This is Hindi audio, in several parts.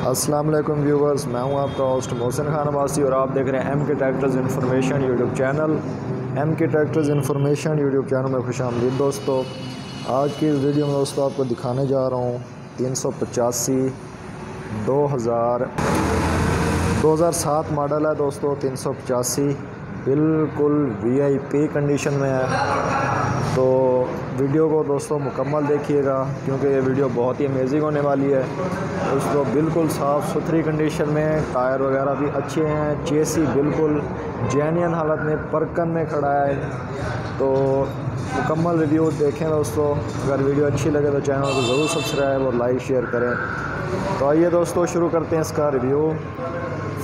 अस्सलाम वालेकुम व्यूवर्स, मैं हूँ आपका होस्ट मोहसिन खान अबासी और आप देख रहे हैं M K tractors information YouTube channel M K tractors information YouTube channel में खुश आमदीद दोस्तों। आज की इस वीडियो में दोस्तों आपको दिखाने जा रहा हूँ तीन सौ पचासी दो हज़ार दो हज़ार सात मॉडल है दोस्तों, तीन सौ पचासी। बिल्कुल वीआईपी कंडीशन में है। तो वीडियो को दोस्तों मुकम्मल देखिएगा, क्योंकि ये वीडियो बहुत ही अमेजिंग होने वाली है। दोस्तों बिल्कुल साफ़ सुथरी कंडीशन में टायर वगैरह भी अच्छे हैं चेसी बिल्कुल जेन्यन हालत में परकन में खड़ा है। तो मुकम्मल रिव्यू देखें दोस्तों, अगर वीडियो अच्छी लगे तो चैनल को ज़रूर सब्सक्राइब और लाइक शेयर करें। तो आइए दोस्तों, शुरू करते हैं इसका रिव्यू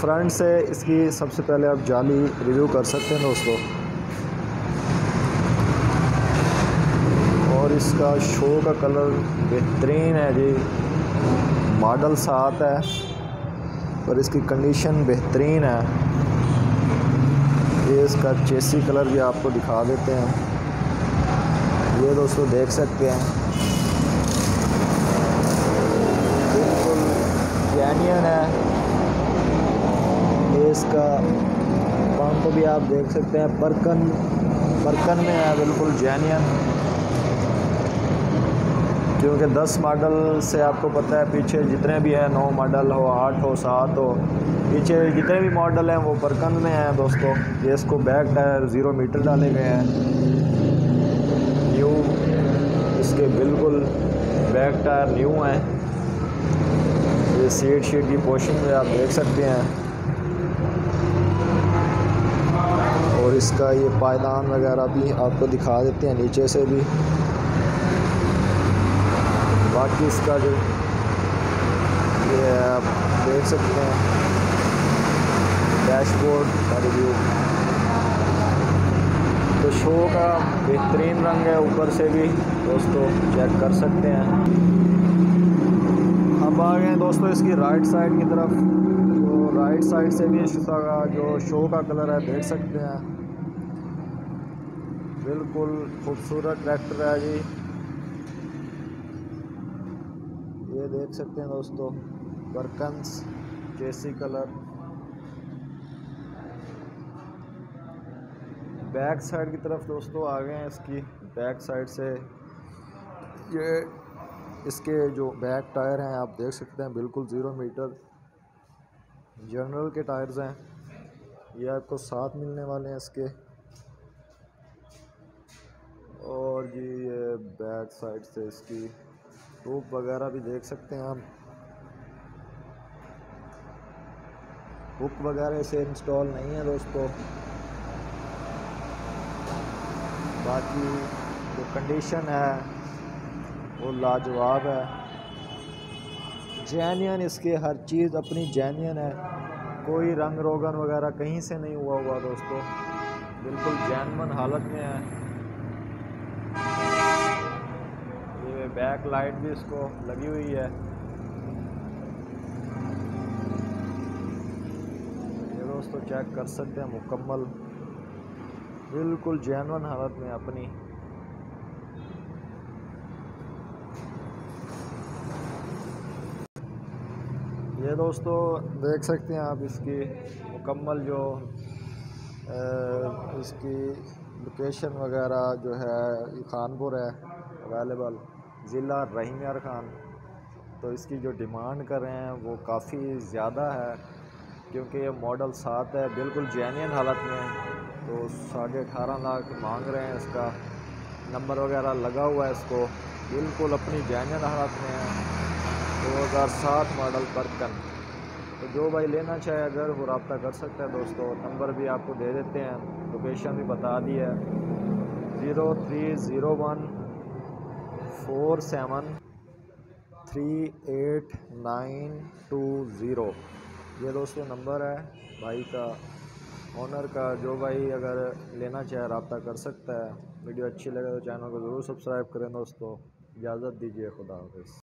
फ्रंट से इसकी सबसे पहले आप जाली रिव्यू कर सकते हैं दोस्तों और इसका शो का कलर बेहतरीन है जी। मॉडल सात है, पर इसकी कंडीशन बेहतरीन है। ये इसका चेसी कलर भी आपको दिखा देते हैं। ये दोस्तों देख सकते हैं। बिल्कुल जैनियन है। ये इसका पंप भी आप देख सकते हैं। बर्कन बर्कन में है, बिल्कुल जैनियन। क्योंकि 10 मॉडल से आपको पता है, पीछे जितने भी हैं, नौ मॉडल हो, आठ हो, सात हो, पीछे जितने भी मॉडल हैं, वो बर्कन में हैं दोस्तों। ये इसको बैक टायर ज़ीरो मीटर डाले गए हैं। न्यू, इसके बिल्कुल बैक टायर न्यू हैं। ये सीट शीट की पोशन में आप देख सकते हैं। और इसका ये पायदान वगैरह भी आपको दिखा देते हैं नीचे से भी। बाकी इसका जो ये आप देख सकते हैं डैशबोर्ड का रिव्यू तो शो का बेहतरीन रंग है, ऊपर से भी दोस्तों चेक कर सकते हैं। अब आ गए दोस्तों इसकी राइट साइड की तरफ़। तो राइट साइड से भी इसका जो शो का कलर है, देख सकते हैं। बिल्कुल खूबसूरत ट्रैक्टर है जी। देख सकते हैं दोस्तों, बर्कन्स, जेसी कलर। बैक साइड की तरफ़ दोस्तों आ गए हैं इसकी, बैक साइड से। ये इसके जो बैक टायर हैं, आप देख सकते हैं, बिल्कुल ज़ीरो मीटर। जनरल के टायर्स हैं, ये आपको साथ मिलने वाले हैं इसके। और जी ये बैक साइड से इसकी रूप वगैरह भी देख सकते हैं आप। हुक वगैरह से इंस्टॉल नहीं है दोस्तों। बाकी जो कंडीशन है, वो लाजवाब है। जैनियन इसके हर चीज़ अपनी जैनियन है। कोई रंग रोगन वगैरह कहीं से नहीं हुआ हुआ दोस्तों। बिल्कुल जैनमन हालत में है ये बैक लाइट भी इसको लगी हुई है। ये दोस्तों चेक कर सकते हैं, मुकम्मल। बिल्कुल जैनवन हालत में अपनी। ये दोस्तों देख सकते हैं आप इसकी मुकम्मल जो इसकी लोकेशन वगैरह जो है खानपुर है अवेलेबल ज़िला रहीम यार खान। तो इसकी जो डिमांड कर रहे हैं, वो काफ़ी ज़्यादा है, क्योंकि ये मॉडल सात है, बिल्कुल जैनियन हालत में तो साढ़े अठारह लाख मांग रहे हैं इसका। नंबर वगैरह लगा हुआ है इसको। बिल्कुल अपनी जैनियन हालत में है। दो हज़ार सात मॉडल बर्कन तो जो भाई लेना चाहे अगर, वो रबता कर सकता है दोस्तों। नंबर भी आपको दे देते हैं। लोकेशन भी बता दी है। Zero three zero one four seven three eight nine two zero. ये दोस्तों नंबर है भाई का। ऑनर का जो भाई अगर लेना चाहे, रबता कर सकता है। वीडियो अच्छी लगे तो चैनल को ज़रूर सब्सक्राइब करें दोस्तों। इजाज़त दीजिए, खुदा हाफ़